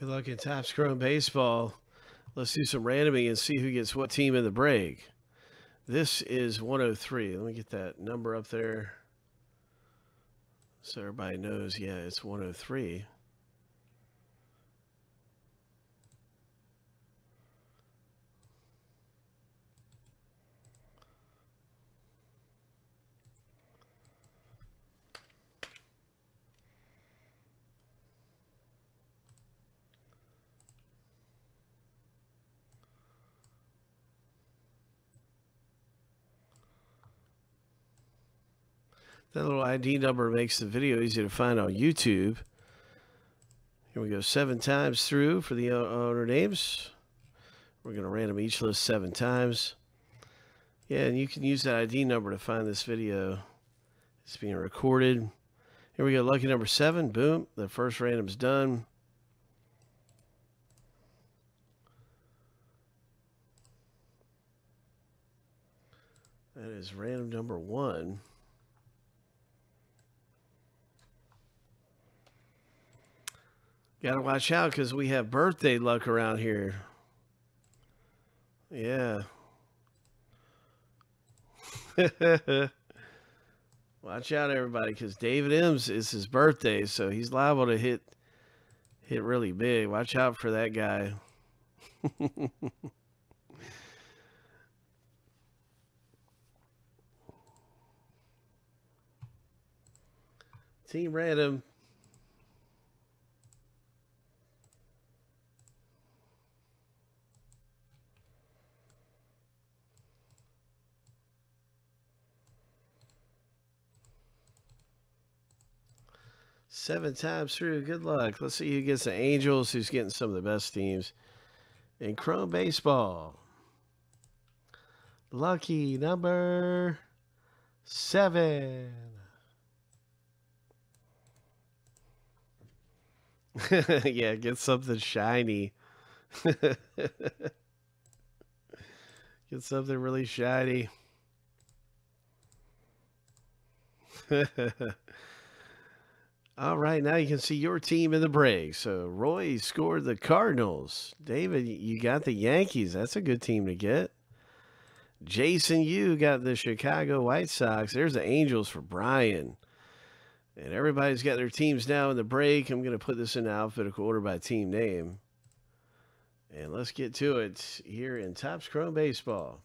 Good luck in Topps Chrome Baseball. Let's do some randoming and see who gets what team in the break. This is 103. Let me get that number up there so everybody knows. Yeah, it's 103. That little ID number makes the video easy to find on YouTube. Here we go, seven times through for the owner names. We're going to random each list seven times. Yeah, and you can use that ID number to find this video. It's being recorded. Here we go, lucky number seven. Boom, the first random's done. That is random number one. Got to watch out because we have birthday luck around here. Yeah. watch out, everybody, because David M's is his birthday, so he's liable to hit hit really big. Watch out for that guy. Team random. Seven times through. Good luck. Let's see who gets the Angels, who's getting some of the best teams in Chrome Baseball. Lucky number seven. yeah, get something shiny. get something really shiny. All right, now you can see your team in the break. So Roy scored the Cardinals. David, you got the Yankees. That's a good team to get. Jason, you got the Chicago White Sox. There's the Angels for Brian. And everybody's got their teams now in the break. I'm going to put this in alphabetical order by team name. And let's get to it here in Topps Chrome Baseball.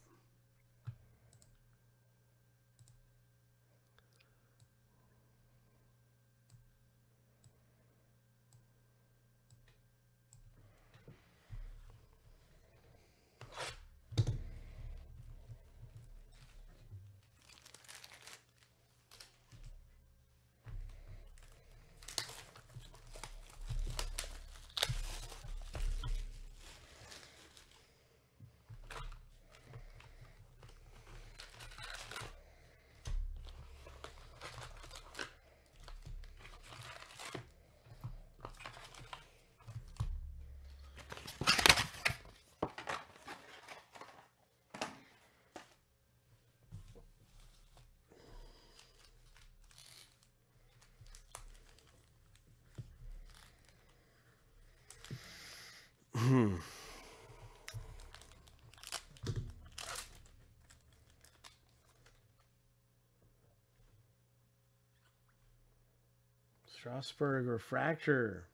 Strasburg refractor.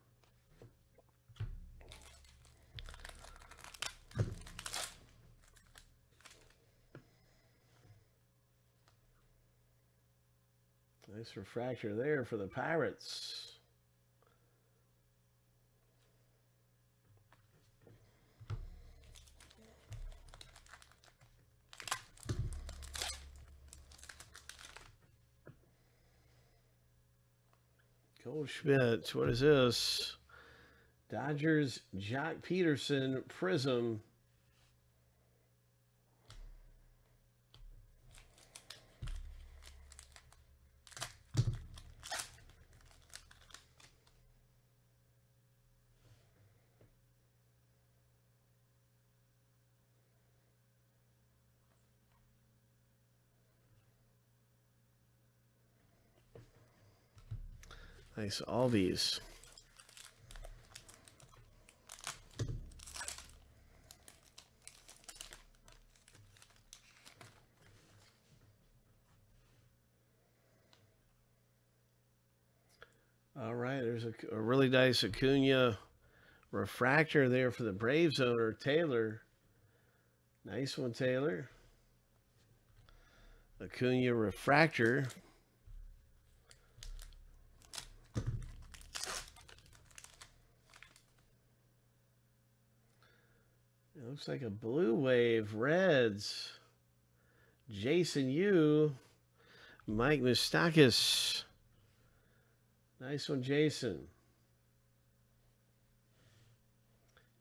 Nice refractor there for the Pirates. Oh, Goldschmidt, what is this? Dodgers, Joc Pederson Prism. Nice, all these. All right, there's a, a really nice Acuna refractor there for the Braves owner, Taylor. Nice one, Taylor. Acuna refractor It looks like a blue wave, Reds. Jason Yu, Mike Moustakas. Nice one, Jason.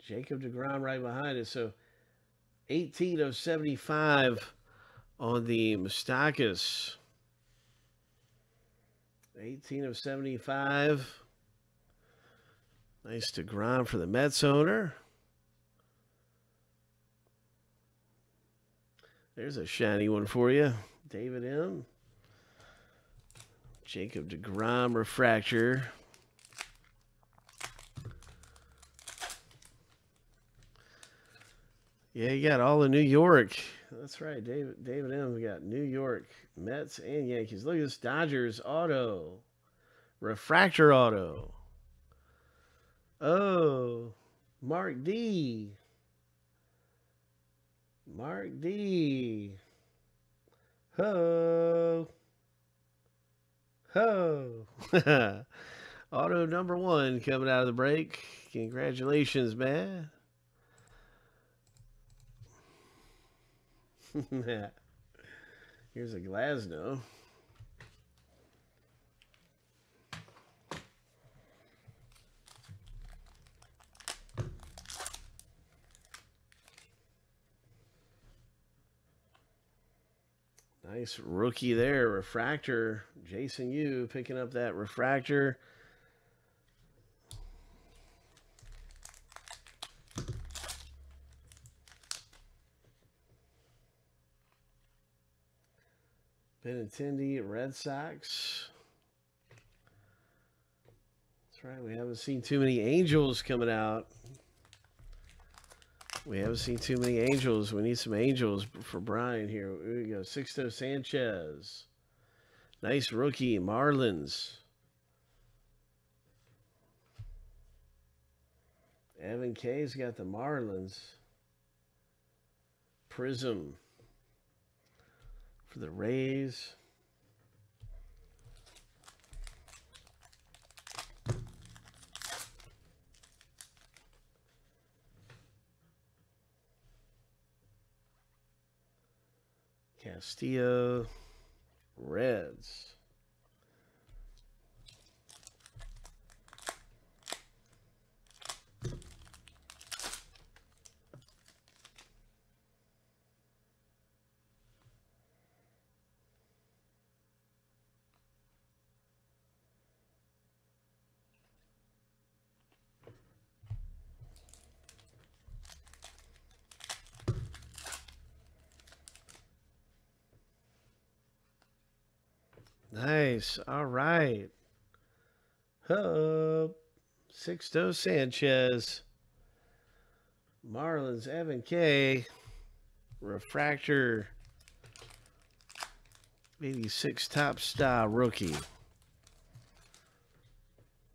Jacob DeGrom right behind it. So 18 of 75 on the Moustakas. 18 of 75. Nice DeGrom for the Mets owner. There's a shiny one for you. David M. Jacob DeGrom refractor. Yeah, you got all of New York. That's right, David. David M. We got New York Mets and Yankees. Look at this Dodgers auto, refractor auto. Oh, Mark D. Mark D. Ho. Ho. Auto number one coming out of the break. Congratulations, man. Here's a Glasnow. Nice rookie there, refractor. Jason Yu picking up that refractor. Benintendi, Red Sox. That's right. We haven't seen too many Angels coming out. We haven't seen too many Angels. We need some Angels for Brian here. Here we go. Sixto Sanchez. Nice rookie. Marlins. Evan K's got the Marlins. Prism for the Rays. Castillo, Reds. Nice. All right. Up. Sixto Sanchez. Marlins Evan K. Refractor. 86 Topps style rookie.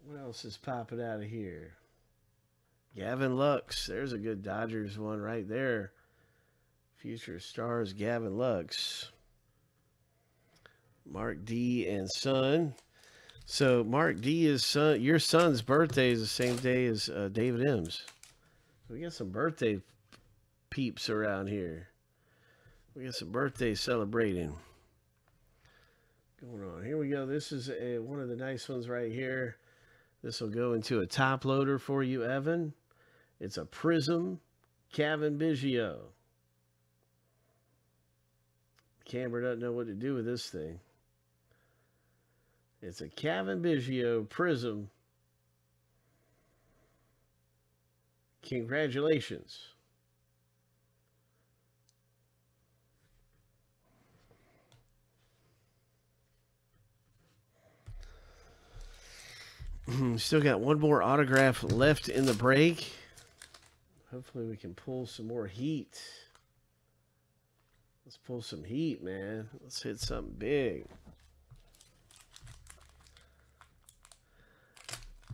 What else is popping out of here? Gavin Lux. There's a good Dodgers one right there. Future Stars Gavin Lux. Mark D and son. So Mark D is son. Your son's birthday is the same day as uh, David M's. We got some birthday peeps around here. We got some birthday celebrating going on. Here we go. This is a, one of the nice ones right here. This will go into a top loader for you, Evan. It's a Prism Cavan Biggio. Camera doesn't know what to do with this thing. It's a Cavan Biggio Prism. Congratulations. Hmm, still got one more autograph left in the break. Hopefully we can pull some more heat. Let's pull some heat, man. Let's hit something big.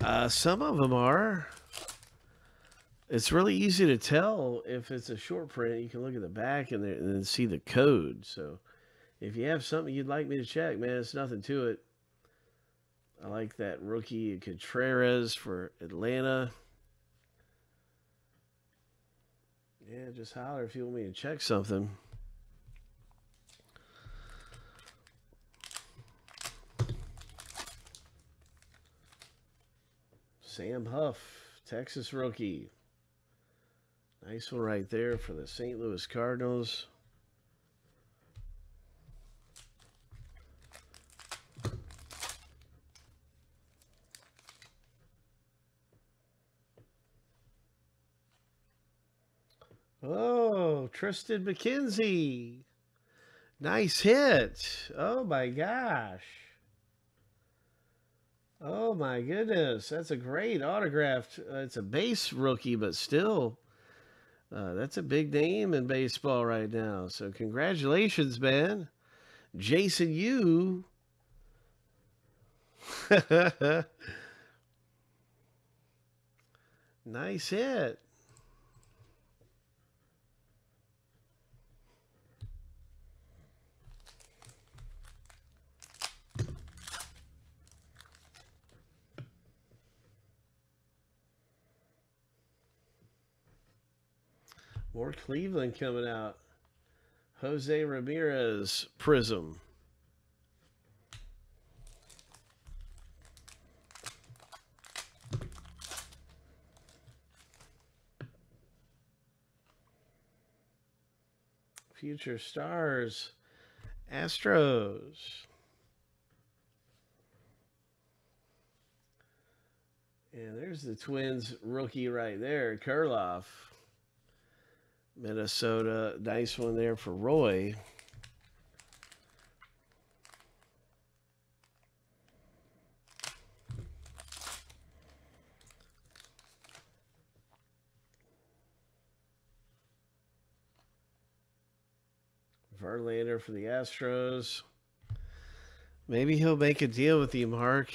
Uh, some of them are. It's really easy to tell if it's a short print. You can look at the back and, and then see the code. So if you have something you'd like me to check, man, it's nothing to it. I like that rookie Contreras for Atlanta. Yeah, just holler if you want me to check something. Sam Huff, Texas rookie. Nice one right there for the St. Louis Cardinals. Oh, Triston McKenzie. Nice hit. Oh my gosh. Oh my goodness. That's a great autograph. Uh, it's a base rookie, but still, uh, that's a big name in baseball right now. So, congratulations, man. Jason Yu. nice hit. More Cleveland coming out. Jose Ramirez Prism. Future Stars Astros. And there's the Twins rookie right there, Kirilloff. Minnesota, nice one there for Roy. Verlander for the Astros. Maybe he'll make a deal with you, Mark.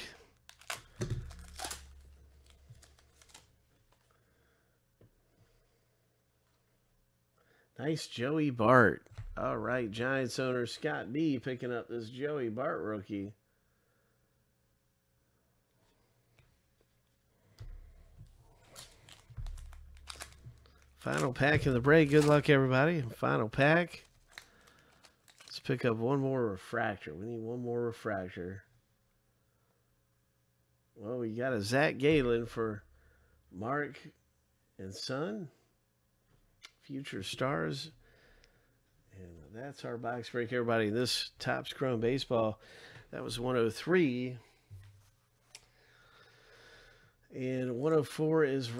Nice Joey Bart. All right, Giants owner Scott D picking up this Joey Bart rookie. Final pack in the break. Good luck, everybody. Final pack. Let's pick up one more refractor. We need one more refractor. Well, we got a Zac Gallen for Mark and Son future stars. And that's our box break, everybody. This Topps Chrome Baseball, that was 103. And 104 is